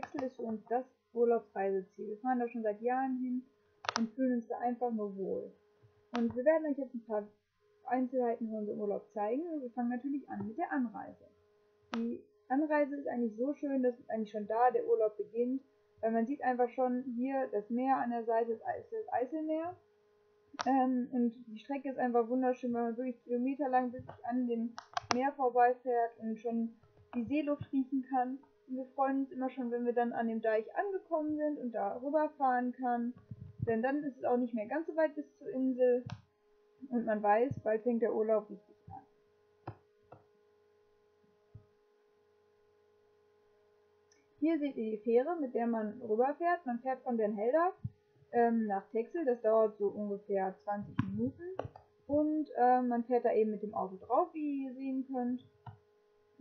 Texel ist für uns das Urlaubsreiseziel. Wir fahren da schon seit Jahren hin und fühlen uns da einfach nur wohl. Und wir werden euch jetzt ein paar Einzelheiten von unserem Urlaub zeigen. Und wir fangen natürlich an mit der Anreise. Die Anreise ist eigentlich so schön, dass eigentlich schon da der Urlaub beginnt, weil man sieht einfach schon hier das Meer an der Seite, das Eiselmeer. Ähm, und die Strecke ist einfach wunderschön, weil man wirklich kilometerlang wirklich an dem Meer vorbeifährt und schon die Seeluft riechen kann. Wir freuen uns immer schon, wenn wir dann an dem Deich angekommen sind und da rüberfahren kann. Denn dann ist es auch nicht mehr ganz so weit bis zur Insel. Und man weiß, bald fängt der Urlaub richtig an. Hier seht ihr die Fähre, mit der man rüberfährt. Man fährt von Den Helder ähm, nach Texel. Das dauert so ungefähr 20 Minuten. Und ähm, man fährt da eben mit dem Auto drauf, wie ihr sehen könnt.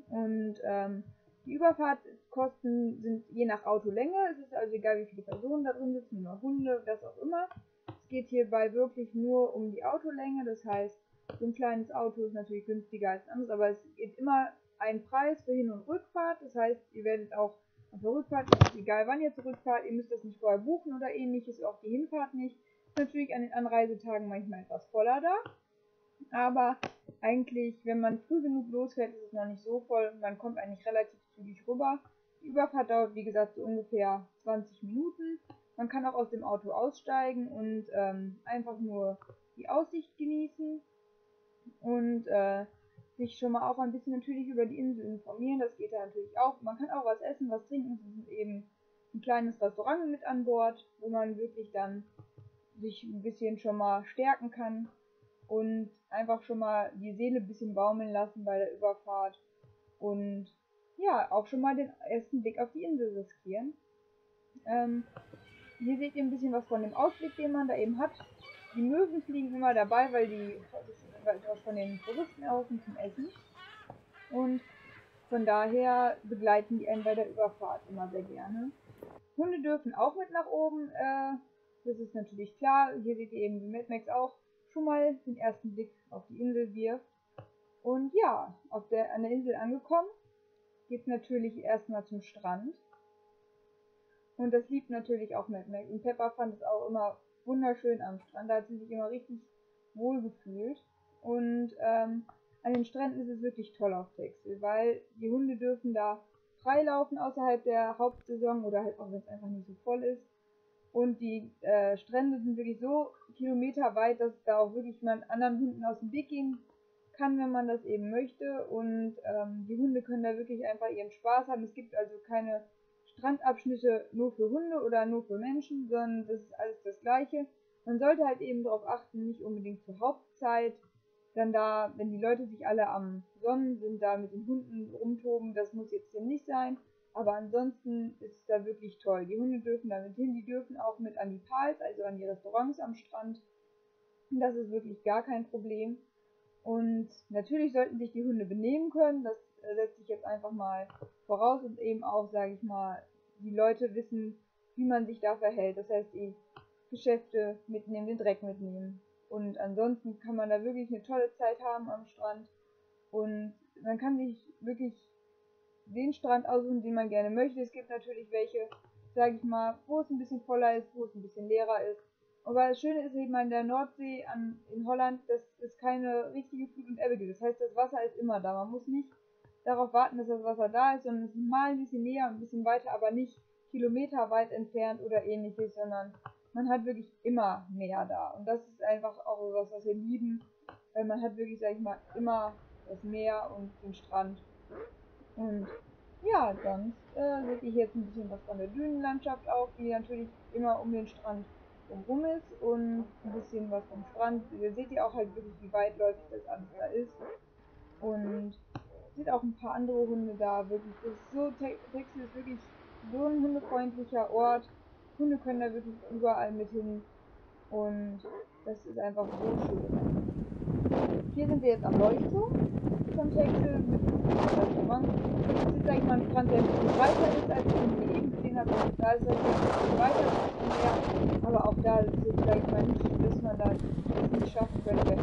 Und ähm, die Überfahrtskosten sind je nach Autolänge. Es ist also egal, wie viele Personen da drin sitzen, nur Hunde, das auch immer. Es geht hierbei wirklich nur um die Autolänge. Das heißt, so ein kleines Auto ist natürlich günstiger als ein anderes, aber es geht immer ein Preis für Hin- und Rückfahrt. Das heißt, ihr werdet auch auf der Rückfahrt, egal wann ihr zurückfahrt, ihr müsst das nicht vorher buchen oder ähnliches, auch die Hinfahrt nicht. Ist natürlich an den Anreisetagen manchmal etwas voller da. Aber eigentlich, wenn man früh genug losfährt, ist es noch nicht so voll und man kommt eigentlich relativ zügig rüber. Die Überfahrt dauert, wie gesagt, so ungefähr 20 Minuten. Man kann auch aus dem Auto aussteigen und ähm, einfach nur die Aussicht genießen und äh, sich schon mal auch ein bisschen natürlich über die Insel informieren. Das geht da natürlich auch. Man kann auch was essen, was trinken. Es ist eben ein kleines Restaurant mit an Bord, wo man wirklich dann sich ein bisschen schon mal stärken kann und einfach schon mal die Seele ein bisschen baumeln lassen bei der Überfahrt und ja, auch schon mal den ersten Blick auf die Insel riskieren. Ähm, hier seht ihr ein bisschen was von dem Ausblick, den man da eben hat. Die Möwen fliegen immer dabei, weil die etwas von den Touristen erhoffen zum Essen. Und von daher begleiten die einen bei der Überfahrt immer sehr gerne. Hunde dürfen auch mit nach oben, äh, das ist natürlich klar. Hier seht ihr eben, wie Mad Max auch schon mal den ersten Blick auf die Insel wirft. Und ja, auf der, an der Insel angekommen, geht es natürlich erstmal zum Strand. Und das liebt natürlich auch Mad Max. Und Pepper fand es auch immer wunderschön am Strand. Da hat sie sich immer richtig wohl gefühlt. Und ähm, an den Stränden ist es wirklich toll auf Texel, weil die Hunde dürfen da freilaufen außerhalb der Hauptsaison oder halt auch wenn es einfach nicht so voll ist. Und die äh, Strände sind wirklich so kilometerweit, dass da auch wirklich man anderen Hunden aus dem Weg gehen kann, wenn man das eben möchte. Und ähm, die Hunde können da wirklich einfach ihren Spaß haben. Es gibt also keine Strandabschnitte nur für Hunde oder nur für Menschen, sondern das ist alles das gleiche. Man sollte halt eben darauf achten, nicht unbedingt zur Hauptzeit, dann da, wenn die Leute sich alle am Sonnen sind, da mit den Hunden rumtoben, das muss jetzt hier nicht sein. Aber ansonsten ist es da wirklich toll. Die Hunde dürfen damit hin, die dürfen auch mit an die Pals, also an die Restaurants am Strand. Das ist wirklich gar kein Problem. Und natürlich sollten sich die Hunde benehmen können, das setze ich jetzt einfach mal voraus und eben auch, sage ich mal, die Leute wissen, wie man sich da verhält. Das heißt, die Geschäfte mitnehmen, den Dreck mitnehmen. Und ansonsten kann man da wirklich eine tolle Zeit haben am Strand. Und man kann sich wirklich den Strand aussuchen, den man gerne möchte. Es gibt natürlich welche, sage ich mal, wo es ein bisschen voller ist, wo es ein bisschen leerer ist. Aber das Schöne ist eben an der Nordsee an, in Holland, dass es keine richtige Flut und Ebbe gibt. Das heißt, das Wasser ist immer da. Man muss nicht darauf warten, dass das Wasser da ist, sondern es ist mal ein bisschen näher, ein bisschen weiter, aber nicht kilometerweit entfernt oder ähnliches, sondern man hat wirklich immer Meer da. Und das ist einfach auch was, was wir lieben, weil man hat wirklich, sag ich mal, immer das Meer und den Strand. Und ja, sonst äh, seht ihr jetzt ein bisschen was von der Dünenlandschaft auch, die natürlich immer um den Strand rum ist und ein bisschen was vom Strand. Ihr seht ihr auch halt wirklich, wie weitläufig das alles da ist. Und sind auch ein paar andere Hunde da, wirklich. Das ist so, Texel ist wirklich so ein hundefreundlicher Ort. Hunde können da wirklich überall mit hin. Und das ist einfach so schön. Hier sind wir jetzt am Leuchtturm von Texel mit Restaurant. Das ist jetzt, sag ich mal, ein Strand, der ein bisschen breiter ist, als wir eben gesehen haben. Da ist er ein bisschen weiter im Meer. Aber auch da ist es sag ich mal, nicht, dass man da nicht schaffen könnte.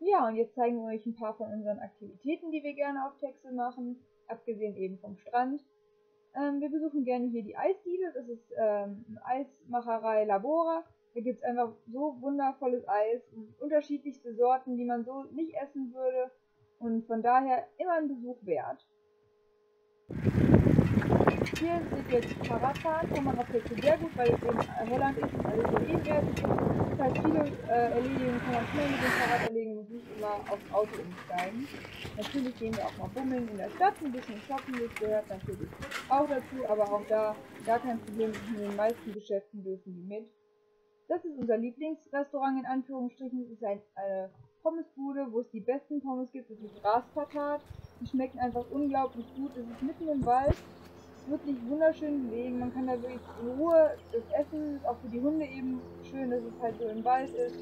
Ja, und jetzt zeigen wir euch ein paar von unseren Aktivitäten, die wir gerne auf Texel machen, abgesehen eben vom Strand. Ähm, wir besuchen gerne hier die Eisdiele. Das ist ähm, Eismacherei Labora. Da gibt es einfach so wundervolles Eis, unterschiedlichste Sorten, die man so nicht essen würde. Und von daher immer ein Besuch wert. Hier seht ihr jetzt auf der sehr gut, weil es in Holland ist und alles so ebenerdig ist. Das heißt, viele äh, Erledigungen kann man schnell mit dem Fahrrad erledigen, muss nicht immer aufs Auto umsteigen. Natürlich gehen wir auch mal bummeln in der Stadt, ein bisschen shoppen, das gehört natürlich auch dazu, aber auch da gar kein Problem, in den meisten Geschäften dürfen die mit. Das ist unser Lieblingsrestaurant in Anführungsstrichen. Es ist ein, eine Pommesbude, wo es die besten Pommes gibt. Das ist Graspatat. Die schmecken einfach unglaublich gut. Es ist mitten im Wald. Wirklich wunderschön gelegen. Man kann da wirklich in Ruhe das Essen. Ist auch für die Hunde eben schön, dass es halt so im Wald ist.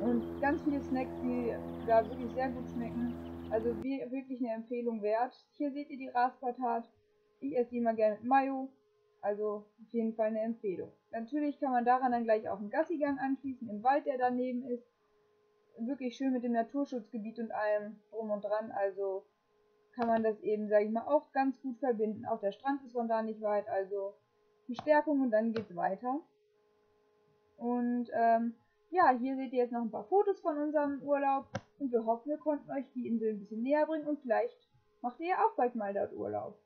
Und ganz viele Snacks, die da wirklich sehr gut schmecken. Also wirklich eine Empfehlung wert. Hier seht ihr die Raspatat. Ich esse die immer gerne mit Mayo. Also auf jeden Fall eine Empfehlung. Natürlich kann man daran dann gleich auch einen Gassigang anschließen im Wald, der daneben ist. Wirklich schön mit dem Naturschutzgebiet und allem drum und dran. Also kann man das eben, sage ich mal, auch ganz gut verbinden. Auch der Strand ist von da nicht weit. Also die Stärkung und dann geht's weiter. Und ähm, ja, hier seht ihr jetzt noch ein paar Fotos von unserem Urlaub. Und wir hoffen, wir konnten euch die Insel ein bisschen näher bringen und vielleicht macht ihr ja auch bald mal dort Urlaub.